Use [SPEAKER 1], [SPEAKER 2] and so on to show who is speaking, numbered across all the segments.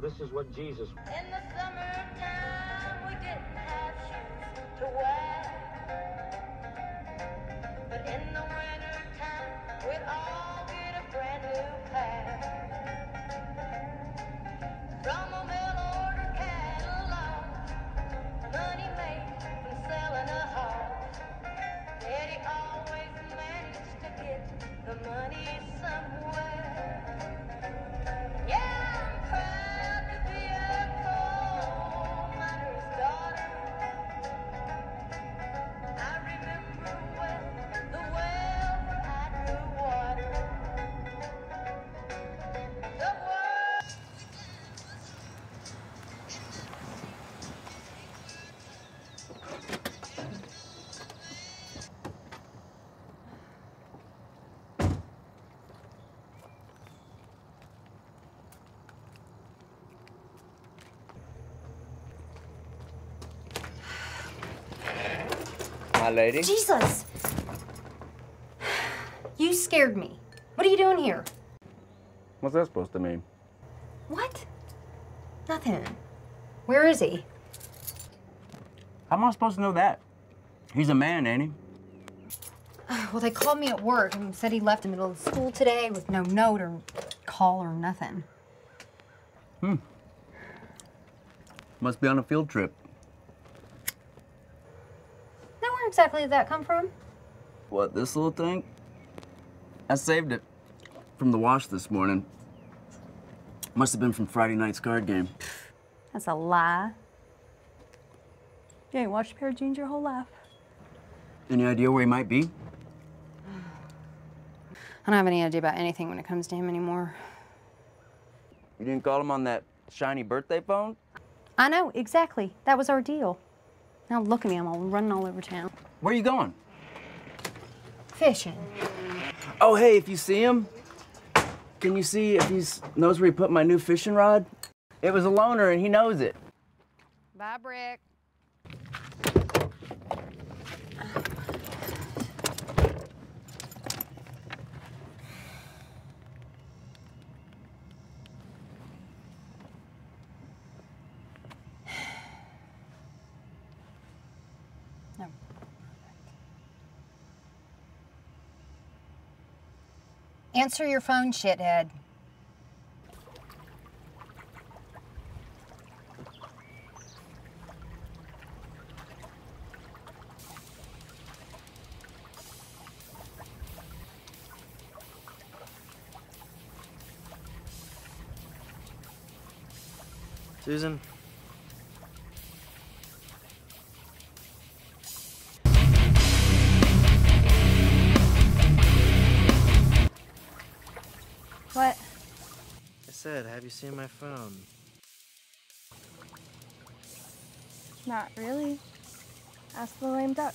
[SPEAKER 1] This is what Jesus.
[SPEAKER 2] My lady.
[SPEAKER 3] Jesus! You scared me. What are you doing here?
[SPEAKER 2] What's that supposed to mean?
[SPEAKER 3] What? Nothing. Where is he?
[SPEAKER 2] How am I supposed to know that? He's a man, ain't he?
[SPEAKER 3] Well, they called me at work and said he left in the middle of school today with no note or call or nothing. Hmm.
[SPEAKER 2] Must be on a field trip.
[SPEAKER 3] Now, where exactly did that come from?
[SPEAKER 2] What, this little thing? I saved it from the wash this morning. Must have been from Friday night's card game.
[SPEAKER 3] That's a lie. You ain't watched a pair of jeans your whole life.
[SPEAKER 2] Any idea where he might be?
[SPEAKER 3] I don't have any idea about anything when it comes to him anymore.
[SPEAKER 2] You didn't call him on that shiny birthday phone?
[SPEAKER 3] I know, exactly. That was our deal. Now look at me, I'm all running all over town.
[SPEAKER 2] Where are you going?
[SPEAKER 3] Fishing.
[SPEAKER 2] Oh, hey, if you see him, can you see if he knows where he put my new fishing rod? It was a loner and he knows it.
[SPEAKER 3] Bye, Brick. No. Answer your phone, shithead.
[SPEAKER 4] Susan? Said, have you seen my phone?
[SPEAKER 5] Not really. Ask the lame duck.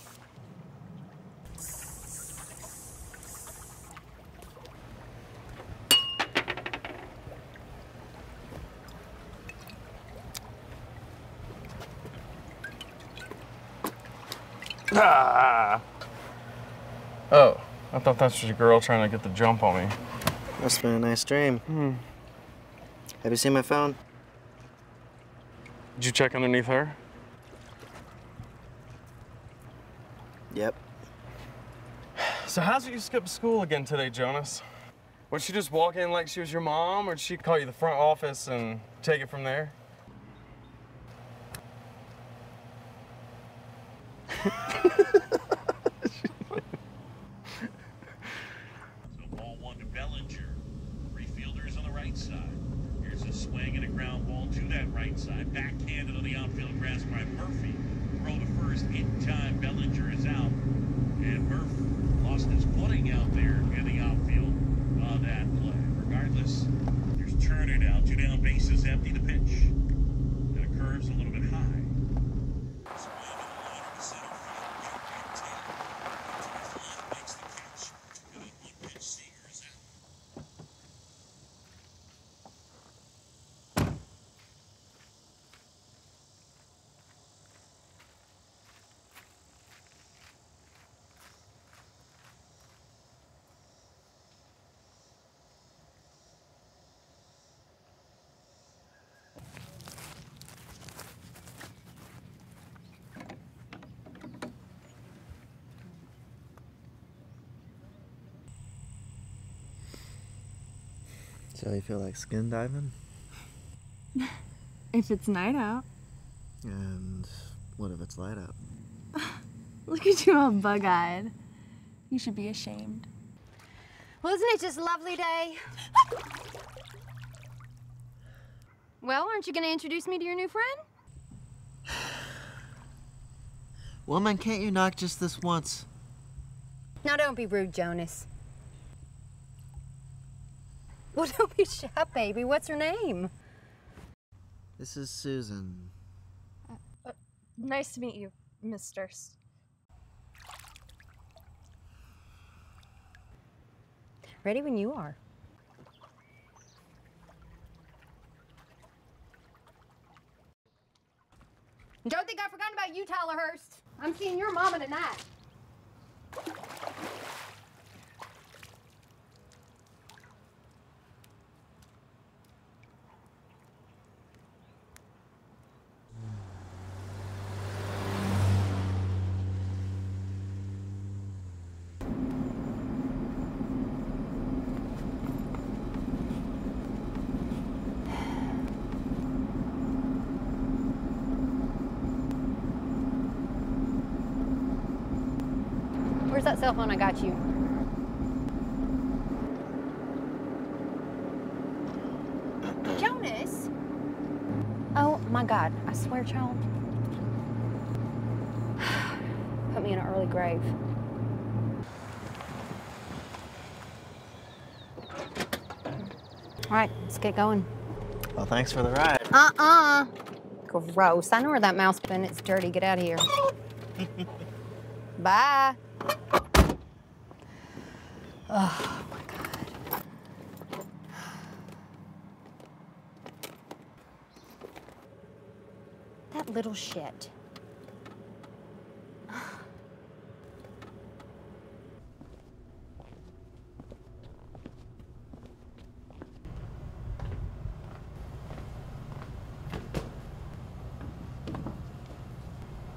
[SPEAKER 6] Ah. Oh, I thought that was your girl trying to get the jump on me.
[SPEAKER 4] Must have been a nice dream.
[SPEAKER 6] Hmm.
[SPEAKER 4] Have you seen my phone?
[SPEAKER 6] Did you check underneath her?
[SPEAKER 4] Yep.
[SPEAKER 6] So how's it you skipped school again today, Jonas? Would she just walk in like she was your mom, or did she call you the front office and take it from there?
[SPEAKER 7] So ball one to Bellinger. Three fielders on the right side. Here's a swing and a ground ball to that right side. Backhanded on the outfield grass by Murphy. Throw to first in time. Bellinger is out. And Murph lost his footing out there in the outfield on that play. Regardless, there's Turner now. Two down bases empty. The pitch. And it curves a little bit high. Swing and a liner to center field. Joe Montana. Makes the catch. And then one pitch Seager is out.
[SPEAKER 4] So you feel like skin diving?
[SPEAKER 5] If it's night out.
[SPEAKER 4] And what if it's light out?
[SPEAKER 5] Look at you all bug eyed. You should be ashamed.
[SPEAKER 3] Well, isn't it just a lovely day? well, aren't you going to introduce me to your new friend?
[SPEAKER 4] Woman, can't you knock just this once?
[SPEAKER 3] Now, don't be rude, Jonas. Well, don't be shy, baby. What's her name?
[SPEAKER 4] This is Susan.
[SPEAKER 5] Uh, nice to meet you, Miss Durst.
[SPEAKER 3] Ready when you are. Don't think I forgot about you, Tyler Hurst. I'm seeing your mama tonight. That cell phone I got you? Jonas? Oh my God, I swear, child. Put me in an early grave. All right, let's get going.
[SPEAKER 4] Well, thanks for the ride.
[SPEAKER 3] Uh-uh. Gross. I know where that mouse been. It's dirty. Get out of here. Bye. Oh my god. That little shit.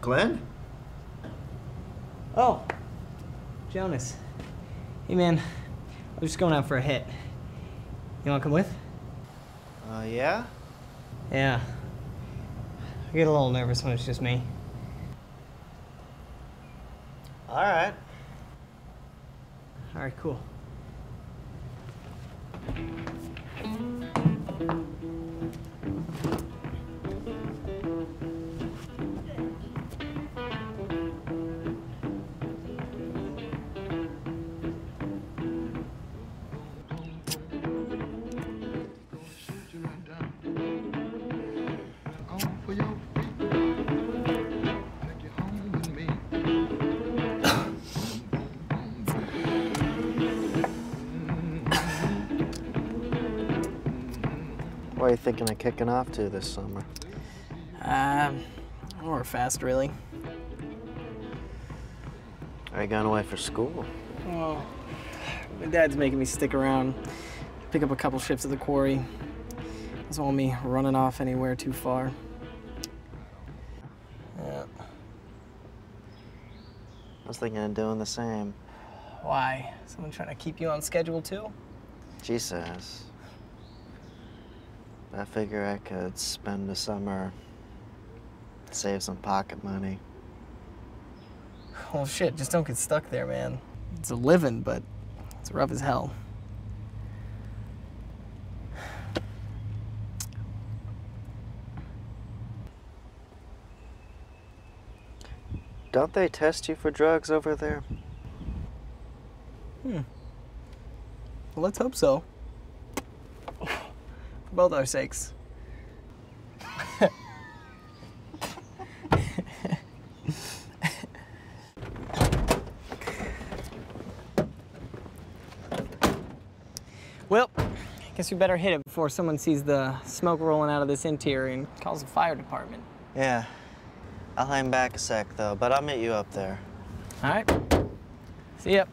[SPEAKER 4] Glenn?
[SPEAKER 1] Oh, Jonas. Hey man, we're just going out for a hit. You wanna come with?
[SPEAKER 4] Uh, yeah?
[SPEAKER 1] Yeah. I get a little nervous when it's just me.
[SPEAKER 4] Alright.
[SPEAKER 1] Alright, cool.
[SPEAKER 4] Are you thinking of kicking off to this summer?
[SPEAKER 1] Um, or fast, really.
[SPEAKER 4] Are you going away for school?
[SPEAKER 1] Well, my dad's making me stick around, pick up a couple shifts at the quarry. Doesn't want me running off anywhere too far. Yeah.
[SPEAKER 4] I was thinking of doing the same.
[SPEAKER 1] Why? Someone trying to keep you on schedule too?
[SPEAKER 4] She says. I figure I could spend the summer, save some pocket money.
[SPEAKER 1] Well, shit, just don't get stuck there, man. It's a living, but it's rough as hell.
[SPEAKER 4] Don't they test you for drugs over there? Hmm.
[SPEAKER 1] Well, let's hope so. For both our sakes. well, I guess we better hit it before someone sees the smoke rolling out of this interior and calls the fire department.
[SPEAKER 4] Yeah. I'll hang back a sec though, but I'll meet you up there.
[SPEAKER 1] All right. See ya.